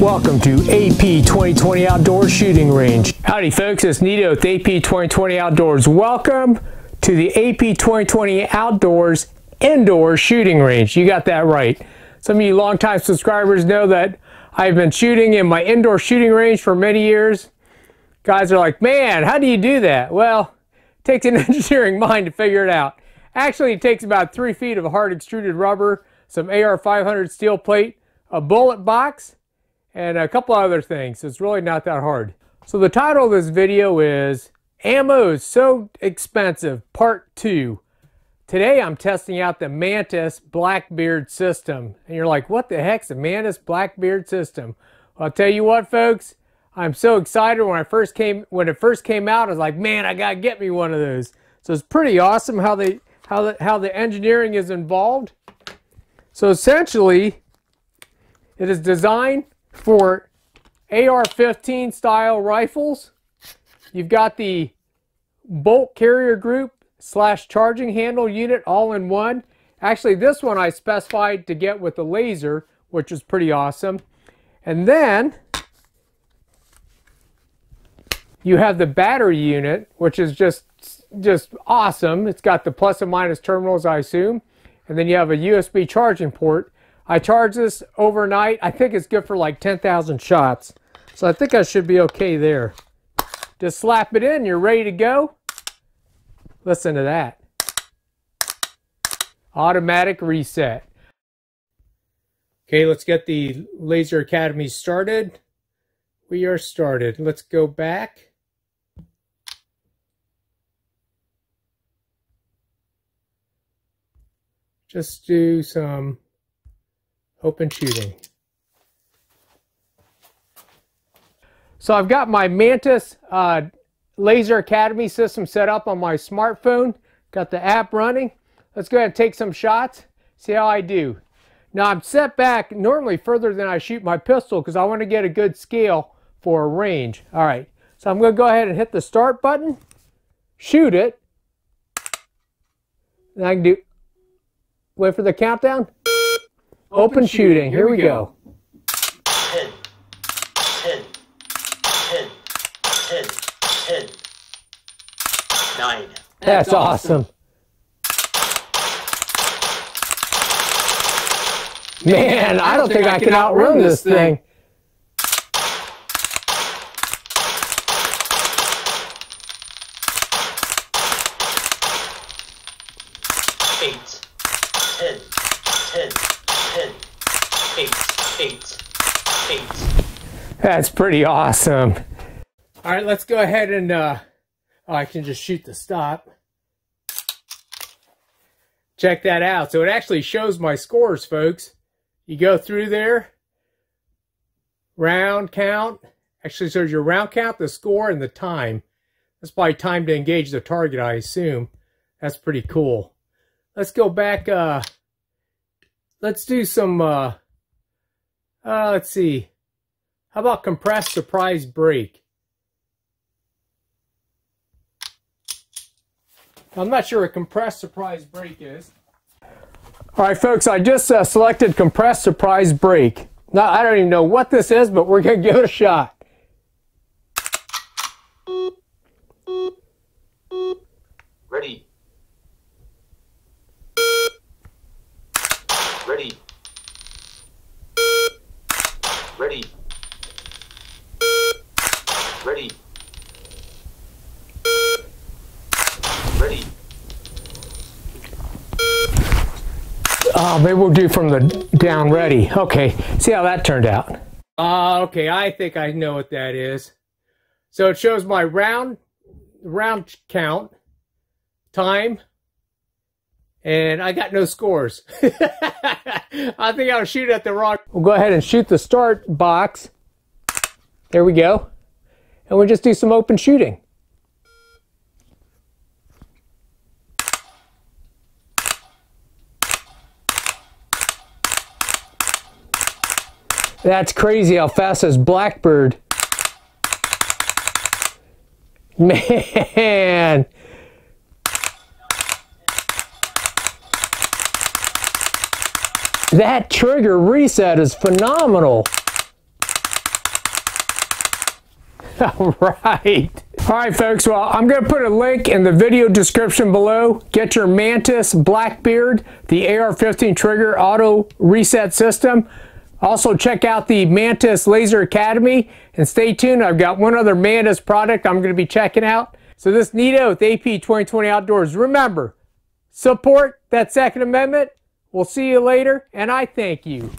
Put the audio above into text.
welcome to AP 2020 Outdoors Shooting Range. Howdy folks, it's Nito with AP 2020 Outdoors. Welcome to the AP 2020 Outdoors Indoor Shooting Range. You got that right. Some of you longtime subscribers know that I've been shooting in my indoor shooting range for many years. Guys are like, man, how do you do that? Well, it takes an engineering mind to figure it out. Actually, it takes about three feet of hard extruded rubber, some AR500 steel plate, a bullet box, and a couple other things. It's really not that hard. So the title of this video is Ammo is So Expensive, Part 2. Today I'm testing out the Mantis Blackbeard system. And you're like, what the heck's the Mantis Blackbeard system? Well, I'll tell you what, folks. I'm so excited when I first came when it first came out. I was like, man, I gotta get me one of those. So it's pretty awesome how they how the how the engineering is involved. So essentially, it is designed for AR-15 style rifles. You've got the bolt carrier group slash charging handle unit all in one. Actually, this one I specified to get with the laser, which is pretty awesome. And then you have the battery unit, which is just just awesome. It's got the plus and minus terminals, I assume. And then you have a USB charging port. I charge this overnight. I think it's good for like 10,000 shots. So I think I should be okay there. Just slap it in, you're ready to go. Listen to that. Automatic reset. Okay, let's get the Laser Academy started. We are started. Let's go back. Just do some open shooting. So I've got my Mantis uh, Laser Academy system set up on my smartphone. Got the app running. Let's go ahead and take some shots. See how I do. Now I'm set back normally further than I shoot my pistol because I want to get a good scale for a range. All right. So I'm going to go ahead and hit the start button. Shoot it. And I can do... Wait for the countdown. Open, shooting. Here, Here we go. go. 10, 10, 10, 10, 10, 9. That's, awesome. awesome. Man, I don't think I can outrun this thing. Eight, ten, ten eight, eight, eight. That's pretty awesome. All right, let's go ahead and, uh, oh, I can just shoot the stop. Check that out. So it actually shows my scores, folks. You go through there, round count, actually shows your round count, the score, and the time. That's probably time to engage the target, I assume. That's pretty cool. Let's go back, uh, let's do some, uh, uh, let's see. How about compressed surprise break? I'm not sure what compressed surprise break is. All right, folks, I just uh, selected compressed surprise break. Now, I don't even know what this is, but we're going to give it a shot. Ready. Ready. Ready. Ready. Ready. Oh, maybe we'll do from the down ready. Okay, see how that turned out. Uh, okay, I think I know what that is. So it shows my round round count, time, and I got no scores. I think I'll shoot at the wrong. We'll go ahead and shoot the start box. There we go. And we'll just do some open shooting. That's crazy how fast this Blackbeard. Man. That trigger reset is phenomenal. All right. All right, folks. Well, I'm going to put a link in the video description below. Get your Mantis Blackbeard, the AR-15 trigger auto reset system. Also, check out the Mantis Laser Academy and stay tuned. I've got one other Mantis product I'm going to be checking out. So this Nito with AP 2020 Outdoors. Remember, support that Second Amendment. We'll see you later, and I thank you.